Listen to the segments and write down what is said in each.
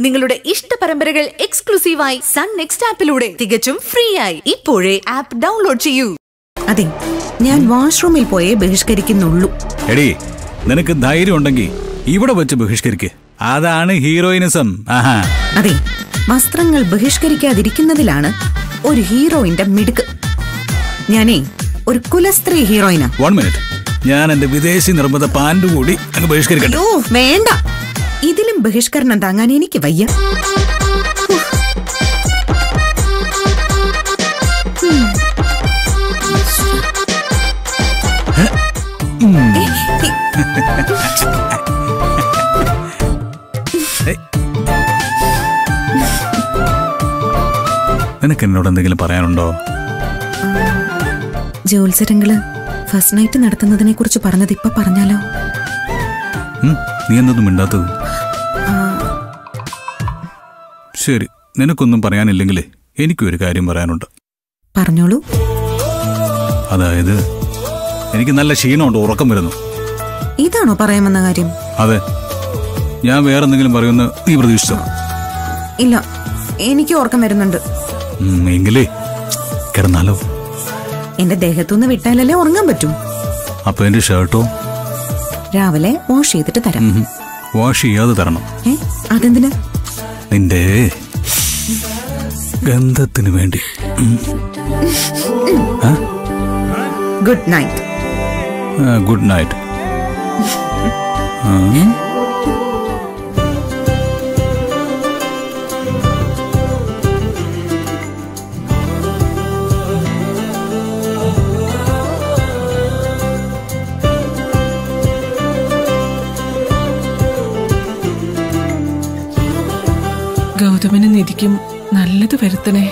നിങ്ങളുടെ ഇഷ്ട പരമ്പരകൾ എക്സ്ക്ലൂസീവായി സൺ നെക്സ്റ്റ് ആപ്പിലൂടെ തികച്ചും ഫ്രീ ആയി ഇപ്പോഴേ ആപ്പ് ഡൗൺലോഡ് ചെയ്യൂ. അതെ ഞാൻ വാഷ്റൂമിൽ പോയേ ബഹിഷ്കരിക്കുന്നുള്ളൂ. എടി നിനക്ക് ധൈര്യം ഉണ്ടെങ്കിൽ ഇവിടെ വെച്ച് ബഹിഷ്കരിക്ക്. അതാണ് ഹീറോയിനിസം. അതെ വസ്ത്രങ്ങൾ ബഹിഷ്കരിക്കാതിരിക്കുന്നതിലാണ് ഒരു ഹീറോയിന്റെ മിടുക്ക്. ഞാനേ ഒരു കുലസ്ത്രീ ഹീറോയിനാ. വൺ മിനിറ്റ് ഞാൻ എന്റെ വിദേശി നിർമ്മിത പാന്റ് കൂടി അങ്ങ് ബഹിഷ്കരിക്കട്ടെ. വേണ്ട. ഇതിലും ബഹിഷ്കരണം താങ്ങാൻ എനിക്ക് വയ്യ. നിനക്ക് എന്നോട് എന്തെങ്കിലും പറയാനുണ്ടോ? ജോത്സരങ്ങൾ ഫസ്റ്റ് നൈറ്റ് നടത്തുന്നതിനെ കുറിച്ച് പറഞ്ഞത് ഇപ്പൊ പറഞ്ഞാലോ നീ എന്തൊന്നും മിണ്ടാത്തത് ശരി നിനക്കൊന്നും പറയാനില്ലെങ്കിലേ എനിക്കും ഒരു കാര്യം പറയാനുണ്ട്. പറഞ്ഞോളൂ. അതായത് എനിക്ക് നല്ല ക്ഷീണമുണ്ട് ഉറക്കം വരുന്നു. ഇതാണോ പറയാമെന്ന കാര്യം? അതെ. ഞാൻ വേറെ എന്തെങ്കിലും പറയുമെന്ന് നീ പ്രതീക്ഷിച്ചോ? ഇല്ല എനിക്ക് ഉറക്കം വരുന്നുണ്ട്. എങ്കിലേ കിടന്നാലോ? എന്റെ ദേഹത്തുനിന്ന് വിട്ടാലല്ലേ ഉറങ്ങാൻ പറ്റും. അപ്പൊ എന്റെ ഷർട്ടോ? രാവിലെ വാഷ് ചെയ്തിട്ട് തരാം. വാഷ് ചെയ്യാതെ തരണം. അതെന്തിനാ? നിന്റെ ഗന്ധത്തിന് വേണ്ടി. ഗുഡ് നൈറ്റ് ഗുഡ് നൈറ്റ് ഗൗതമന് നിധിക്കും നല്ലത് വരുത്തണേ.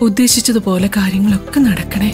ഉദ്ദേശിച്ചതുപോലെ കാര്യങ്ങളൊക്കെ നടക്കണേ.